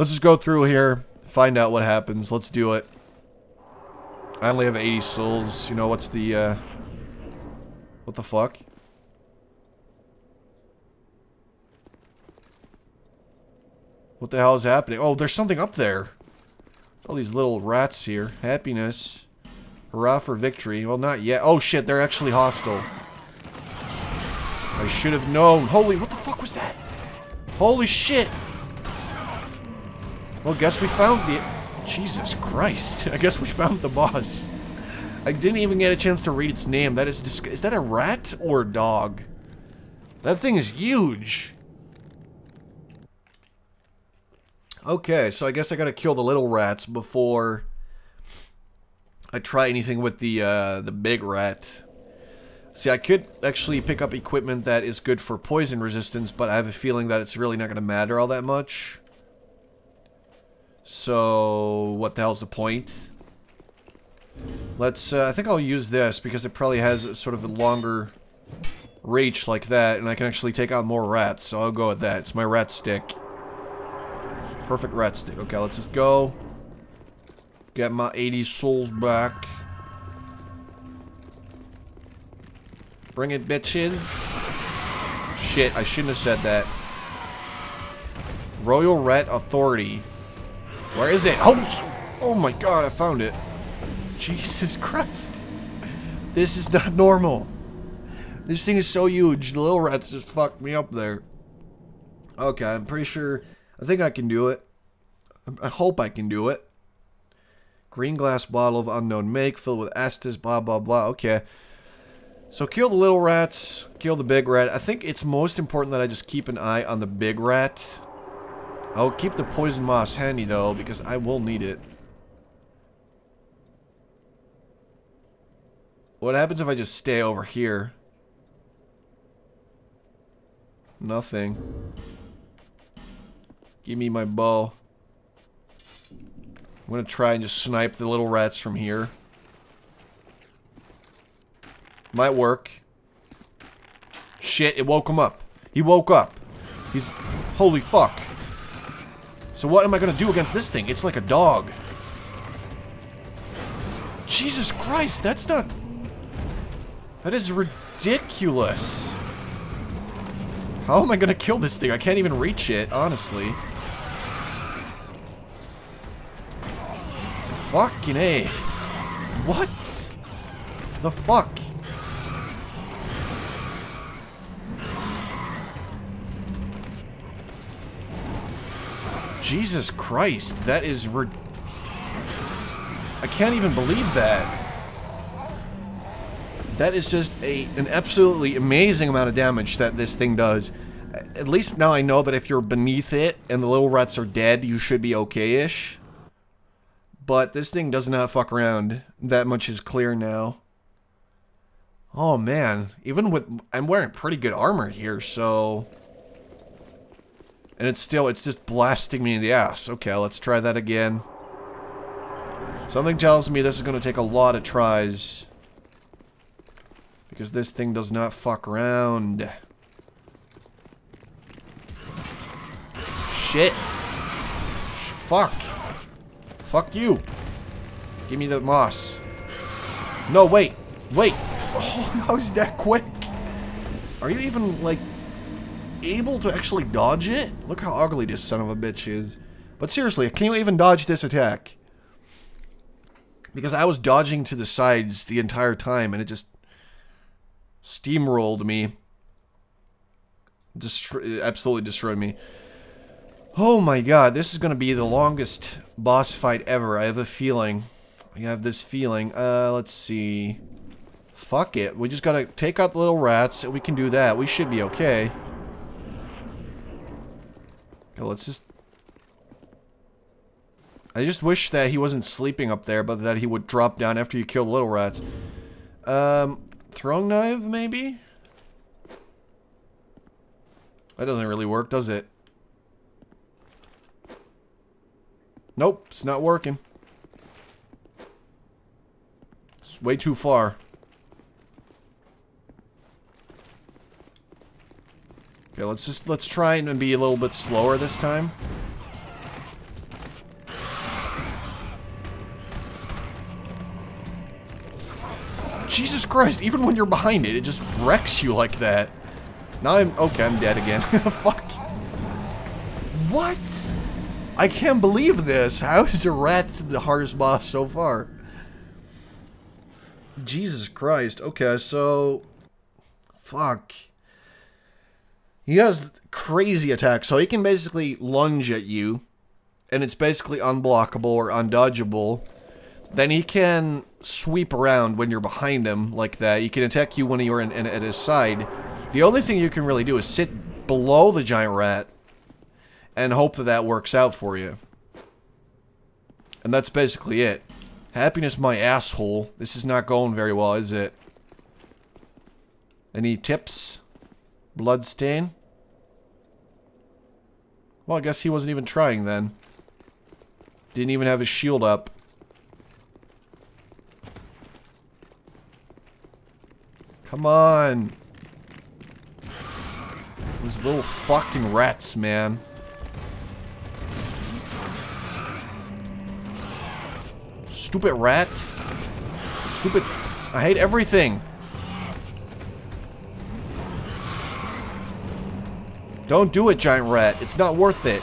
Let's just go through here, find out what happens. Let's do it. I only have 80 souls. You know, what's the, uh... What the fuck? What the hell is happening? Oh, there's something up there. All these little rats here. Happiness. Hurrah for victory. Well, not yet. Oh, shit. They're actually hostile. I should have known. Holy, what the fuck was that? Holy shit. Well, guess we found the... Jesus Christ. I guess we found the boss. I didn't even get a chance to read its name. That is... Is that a rat or a dog? That thing is huge. Okay, so I guess I gotta kill the little rats before I try anything with the uh, the big rat. See, I could actually pick up equipment that is good for poison resistance, but I have a feeling that it's really not gonna matter all that much. So, what the hell's the point? Let's, uh, I think I'll use this because it probably has sort of a longer reach like that, and I can actually take out more rats, so I'll go with that. It's my rat stick. Perfect rat stick. Okay, let's just go. Get my 80 souls back. Bring it, bitches. Shit, I shouldn't have said that. Royal Rat Authority. Where is it? Oh, oh my god, I found it. Jesus Christ. This is not normal. This thing is so huge. The little rats just fucked me up there. Okay, I'm pretty sure I think I can do it. I hope I can do it. Green glass bottle of unknown make filled with Estus, blah, blah, blah. Okay. So kill the little rats, kill the big rat. I think it's most important that I just keep an eye on the big rat. I'll keep the poison moss handy though, because I will need it. What happens if I just stay over here? Nothing. Give me my bow. I'm gonna try and just snipe the little rats from here. Might work. Shit, it woke him up. He woke up. He's... Holy fuck. So what am I gonna do against this thing? It's like a dog. Jesus Christ, that's not... That is ridiculous. How am I gonna kill this thing? I can't even reach it, honestly. Fucking A. What? The fuck? Jesus Christ, that is I can't even believe that. That is just a an absolutely amazing amount of damage that this thing does. At least now I know that if you're beneath it and the little rats are dead, you should be okay-ish. But this thing does not fuck around. That much is clear now. Oh man, even with I'm wearing pretty good armor here, so and it's still it's just blasting me in the ass. Okay, let's try that again. Something tells me this is going to take a lot of tries. Because this thing does not fuck around. Shit. Fuck. Fuck you. Give me the moss. No, wait. Wait. Oh, how's that quick? Are you even, like, able to actually dodge it? Look how ugly this son of a bitch is. But seriously, can you even dodge this attack? Because I was dodging to the sides the entire time, and it just steamrolled me. Destro absolutely destroyed me. Oh my god, this is going to be the longest boss fight ever. I have a feeling. I have this feeling. Uh, let's see. Fuck it. We just gotta take out the little rats. We can do that. We should be okay. Let's just... I just wish that he wasn't sleeping up there, but that he would drop down after you kill the little rats. Um, throwing knife, maybe? That doesn't really work, does it? Nope, it's not working. It's way too far. Okay, let's just, let's try and be a little bit slower this time. Jesus Christ, even when you're behind it, it just wrecks you like that. Now I'm, okay, I'm dead again. Fuck. What? I can't believe this. How is the rat the hardest boss so far? Jesus Christ. Okay, so... Fuck. He has crazy attacks, so he can basically lunge at you, and it's basically unblockable or undodgeable. Then he can sweep around when you're behind him like that. He can attack you when you're in, in, at his side. The only thing you can really do is sit below the giant rat and hope that that works out for you. And that's basically it. Happiness my asshole. This is not going very well, is it? Any tips? Bloodstain? Well, I guess he wasn't even trying then. Didn't even have his shield up. Come on. Those little fucking rats, man. Stupid rat. Stupid... I hate everything. Don't do it, giant rat. It's not worth it.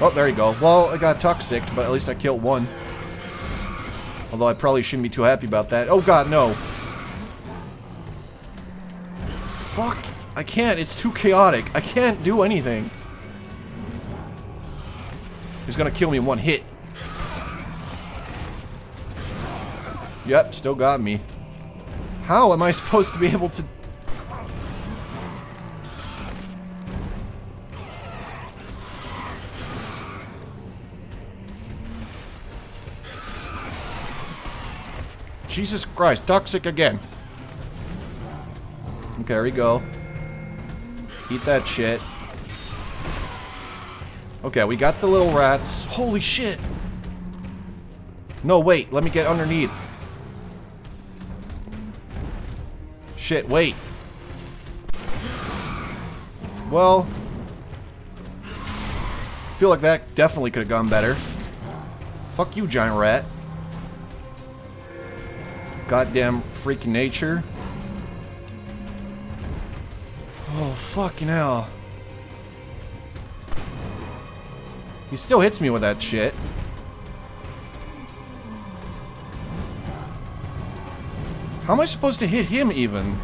Oh, there you go. Well, I got toxic, but at least I killed one. Although I probably shouldn't be too happy about that. Oh god, no. Fuck. I can't. It's too chaotic. I can't do anything. He's gonna kill me in one hit. Yep, still got me. How am I supposed to be able to Jesus Christ, toxic again. Okay, there we go. Eat that shit. Okay, we got the little rats. Holy shit! No, wait, let me get underneath. Shit, wait. Well... I feel like that definitely could have gone better. Fuck you, giant rat goddamn freak nature. Oh, fucking hell. He still hits me with that shit. How am I supposed to hit him even?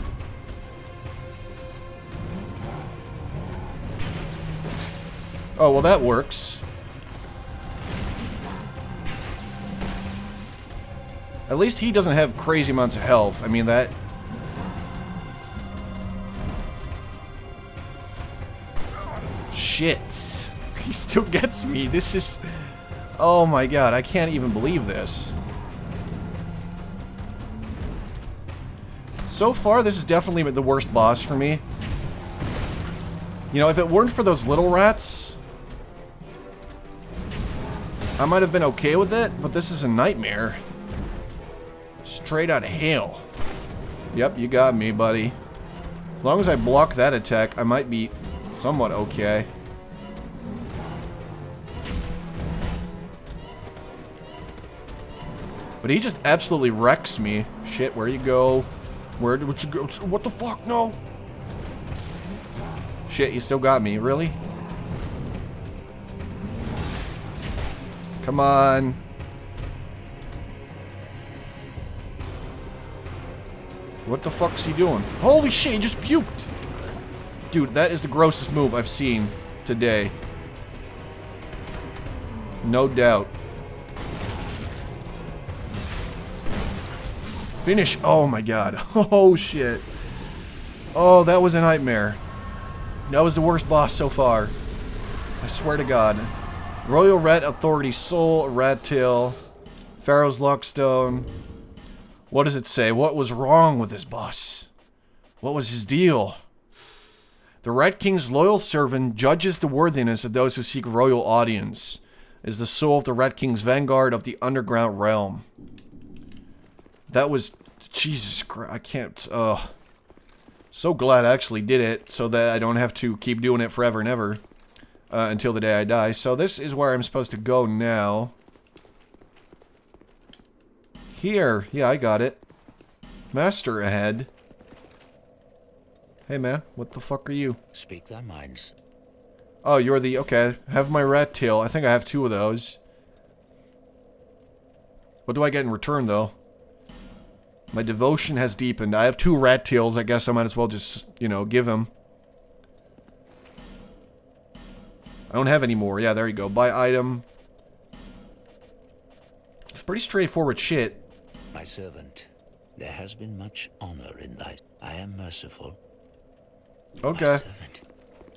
Oh, well that works. At least he doesn't have crazy amounts of health. I mean, that... Shit. He still gets me. This is... Oh my god, I can't even believe this. So far, this is definitely the worst boss for me. You know, if it weren't for those little rats... I might have been okay with it, but this is a nightmare. Straight out of hell. Yep, you got me, buddy. As long as I block that attack, I might be somewhat okay. But he just absolutely wrecks me. Shit, where you go? Where did you go? What the fuck? No! Shit, you still got me. Really? Come on. What the fuck's he doing? Holy shit, he just puked! Dude, that is the grossest move I've seen today. No doubt. Finish. Oh my god. Oh shit. Oh, that was a nightmare. That was the worst boss so far. I swear to god. Royal Rat Authority Soul, Rat Tail, Pharros' Lockstone, what does it say? What was wrong with this boss? What was his deal? The Red King's loyal servant judges the worthiness of those who seek royal audience. Is the soul of the Red King's vanguard of the underground realm. That was... Jesus Christ, I can't... Uh, so glad I actually did it, so that I don't have to keep doing it forever and ever. Uh, until the day I die. So this is where I'm supposed to go now. Here. Yeah, I got it. Master ahead. Hey man, what the fuck are you? Speak their minds. Oh, you're the... Okay, have my rat tail. I think I have two of those. What do I get in return, though? My devotion has deepened. I have two rat tails. I guess I might as well just, you know, give him. I don't have any more. Yeah, there you go. Buy item. It's pretty straightforward shit. My servant, there has been much honor in thy... I am merciful. Okay.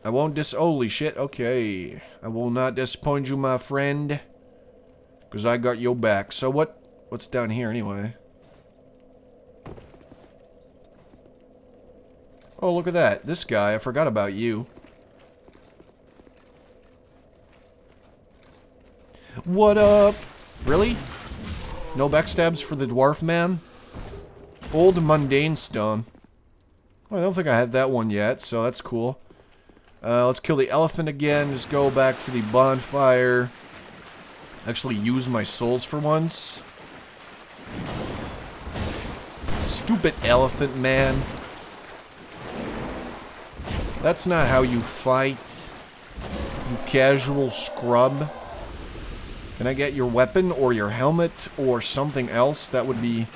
I won't dis- holy shit, okay. I will not disappoint you, my friend. Because I got your back. So what, what's down here anyway? Oh, look at that. This guy, I forgot about you. What up? Really? No backstabs for the dwarf man? Old mundane stone. Well, I don't think I had that one yet, so that's cool. Uh, let's kill the elephant again. Just go back to the bonfire. Actually use my souls for once. Stupid elephant man. That's not how you fight. You casual scrub. Can I get your weapon or your helmet or something else? That would be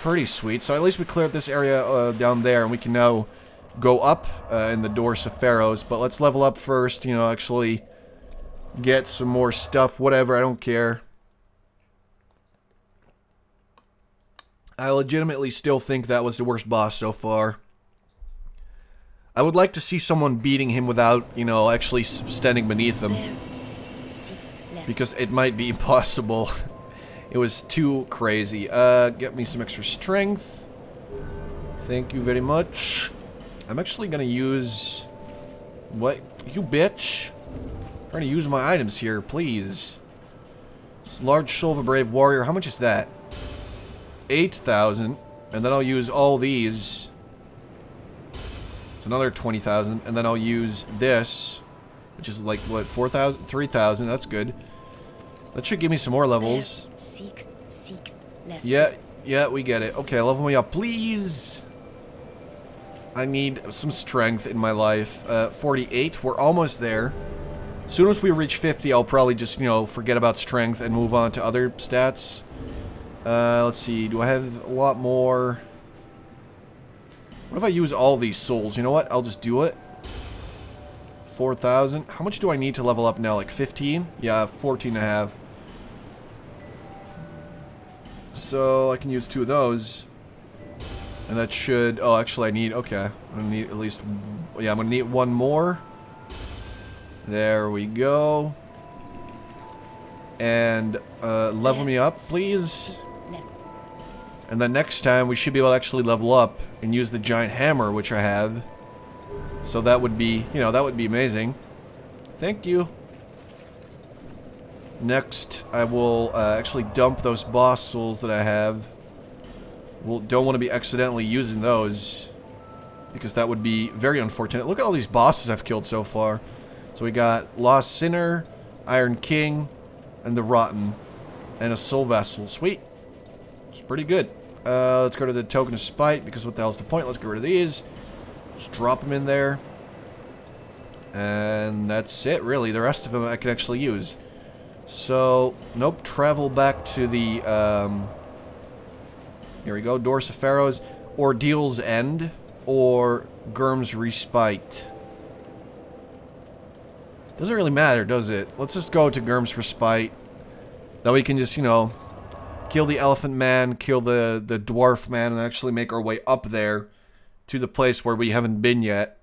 pretty sweet. So at least we cleared this area uh, down there and we can now go up uh, in the Doors of Pharros. But let's level up first, you know, actually get some more stuff, whatever, I don't care. I legitimately still think that was the worst boss so far. I would like to see someone beating him without, you know, actually standing beneath him. Because it might be impossible. it was too crazy. Uh, get me some extra strength. Thank you very much. I'm actually gonna use... What? You bitch! I'm trying to use my items here, please. This large soul of a brave warrior. How much is that? 8,000. And then I'll use all these It's another 20,000, and then I'll use this, which is like, what, 4,000? 3,000, that's good. That should give me some more levels. Seek, seek, yeah, yeah, we get it. Okay, level me up, please! I need some strength in my life. Uh, 48, we're almost there. As soon as we reach 50, I'll probably just, you know, forget about strength and move on to other stats. Uh, let's see, do I have a lot more... What if I use all these souls? You know what? I'll just do it. 4,000. How much do I need to level up now? Like 15? Yeah, 14 and a half. So I can use two of those. And that should... Oh, actually I need... Okay. I'm going to need at least... Yeah, I'm going to need one more. There we go. And uh, level me up, please. And then next time we should be able to actually level up and use the giant hammer, which I have. So that would be, you know, that would be amazing. Thank you. Next, I will uh, actually dump those boss souls that I have. Well, don't want to be accidentally using those. Because that would be very unfortunate. Look at all these bosses I've killed so far. So we got Lost Sinner, Iron King, and the Rotten. And a Soul Vessel. Sweet. It's pretty good. Uh, let's go to the Token of Spite, because what the hell's the point? Let's get rid of these. Just drop them in there. And that's it, really. The rest of them I can actually use. So, nope, travel back to the, um, here we go, of Ordeal's End, or Gyrm's Respite. Doesn't really matter, does it? Let's just go to Gyrm's Respite. That we can just, you know, kill the elephant man, kill the, the dwarf man, and actually make our way up there to the place where we haven't been yet.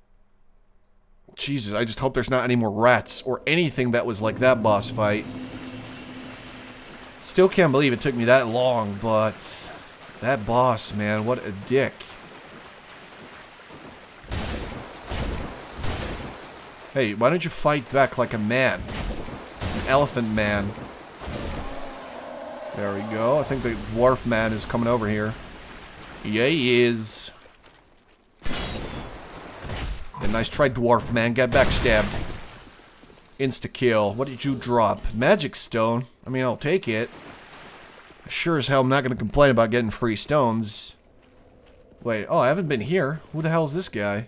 Jesus, I just hope there's not any more rats or anything that was like that boss fight. Still can't believe it took me that long, but that boss, man, what a dick. Hey, why don't you fight back like a man? An elephant man. There we go. I think the dwarf man is coming over here. Yeah, he is. A nice try, dwarf man. Get backstabbed. Insta-kill. What did you drop? Magic stone? I mean, I'll take it. Sure as hell I'm not going to complain about getting free stones. Wait, oh, I haven't been here. Who the hell is this guy?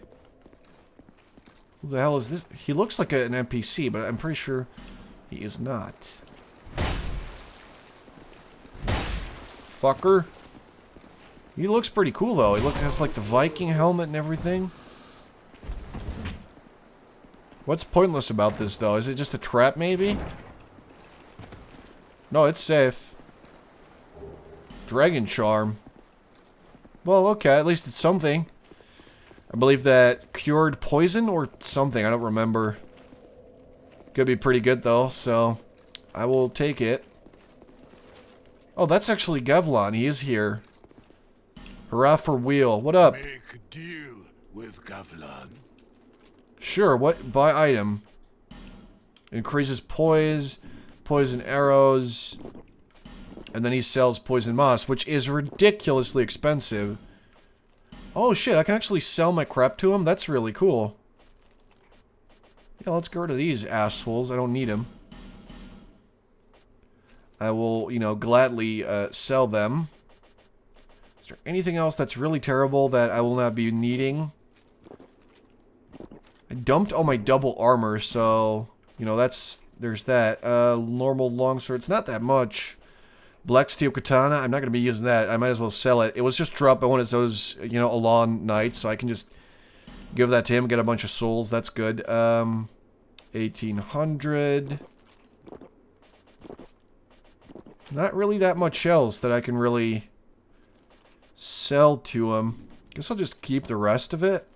Who the hell is this? He looks like an NPC, but I'm pretty sure he is not. Fucker. He looks pretty cool, though. He looks has, like, the Viking helmet and everything. What's pointless about this, though? Is it just a trap, maybe? No, it's safe. Dragon Charm. Well, okay, at least it's something. I believe that cured poison or something, I don't remember. Could be pretty good, though, so I will take it. Oh, that's actually Gavlan. He is here. Hurrah for Wheel. What up? Make deal with Gavlan. Sure, what? Buy item. Increases poise, poison arrows, and then he sells poison moss, which is ridiculously expensive. Oh shit, I can actually sell my crap to him? That's really cool. Yeah, let's get rid of these assholes. I don't need them. I will, you know, gladly uh, sell them. Is there anything else that's really terrible that I will not be needing? I dumped all my double armor, so, you know, that's, there's that. Uh, normal longsword, it's not that much. Black Steel Katana, I'm not going to be using that. I might as well sell it. It was just dropped by one of those, you know, Alonne Knights, so I can just give that to him, get a bunch of souls. That's good. Um, 1800. Not really that much else that I can really sell to him. Guess I'll just keep the rest of it.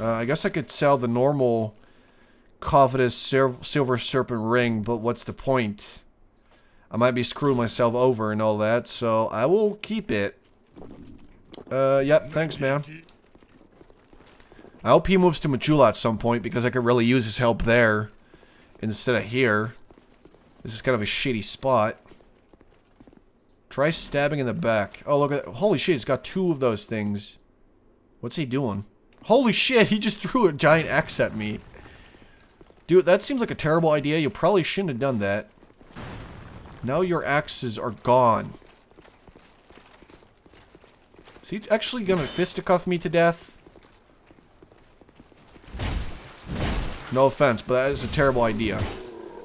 Uh, I guess I could sell the normal Covetous Silver Serpent Ring, but what's the point? I might be screwing myself over and all that, so I will keep it. Uh, yep, thanks, man. I hope he moves to Majula at some point, because I could really use his help there instead of here. This is kind of a shitty spot. Try stabbing in the back. Oh, look at Holy shit, he's got two of those things. What's he doing? Holy shit, he just threw a giant axe at me. Dude, that seems like a terrible idea. You probably shouldn't have done that. Now your axes are gone. Is he actually gonna fisticuff me to death? No offense, but that is a terrible idea.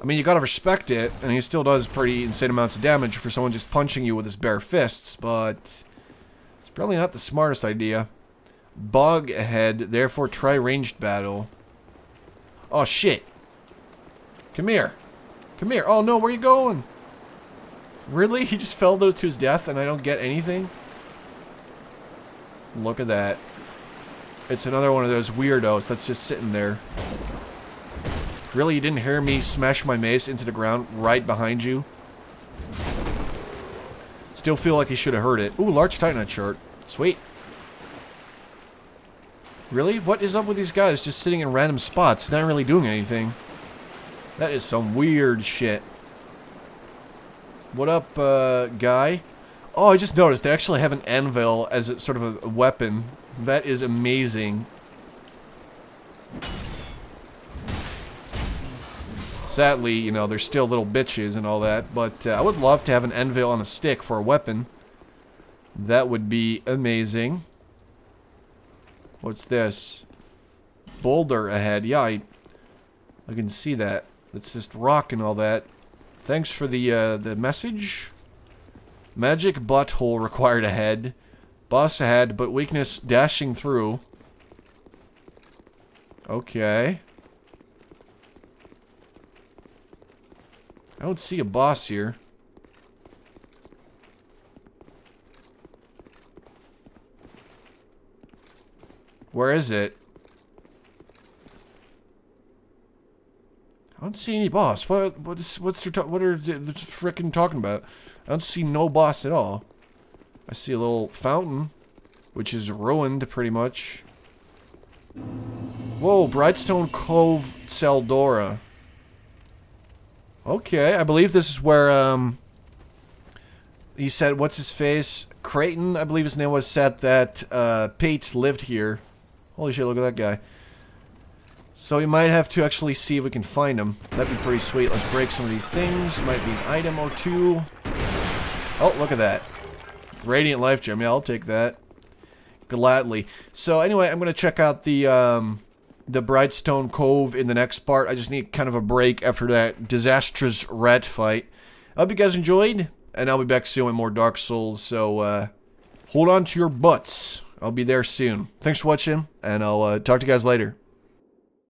I mean, you gotta respect it, and he still does pretty insane amounts of damage for someone just punching you with his bare fists, but... It's probably not the smartest idea. Bug ahead, therefore try ranged battle. Oh, shit. Come here. Come here. Oh, no, where you going? Really? He just fell those to his death and I don't get anything? Look at that. It's another one of those weirdos that's just sitting there. Really, you didn't hear me smash my mace into the ground right behind you? Still feel like he should have heard it. Ooh, large titanite shard. Sweet. Really? What is up with these guys just sitting in random spots, not really doing anything? That is some weird shit. What up, uh, guy? Oh, I just noticed they actually have an anvil as a, sort of a weapon. That is amazing. Sadly, you know, they're still little bitches and all that, but uh, I would love to have an anvil on a stick for a weapon. That would be amazing. What's this? Boulder ahead. Yeah, I, I can see that. It's just rock and all that. Thanks for the uh, the message. Magic butthole required ahead. Boss ahead, but weakness dashing through. Okay. I don't see a boss here. Where is it? I don't see any boss. What? What is? What's their? What are they freaking talking about? I don't see no boss at all. I see a little fountain, which is ruined pretty much. Whoa, Brightstone Cove, Tseldora. Okay, I believe this is where um. He said, "What's his face?" Creighton, I believe his name was, said that uh, Pate lived here. Holy shit! Look at that guy. So we might have to actually see if we can find him. That'd be pretty sweet. Let's break some of these things. Might be an item or two. Oh, look at that. Radiant Life Gem. Yeah, I'll take that. Gladly. So anyway, I'm gonna check out the um, the Brightstone Cove in the next part. I just need kind of a break after that disastrous rat fight. I hope you guys enjoyed, and I'll be back soon with more Dark Souls. So uh, hold on to your butts. I'll be there soon. Thanks for watching, and I'll uh, talk to you guys later.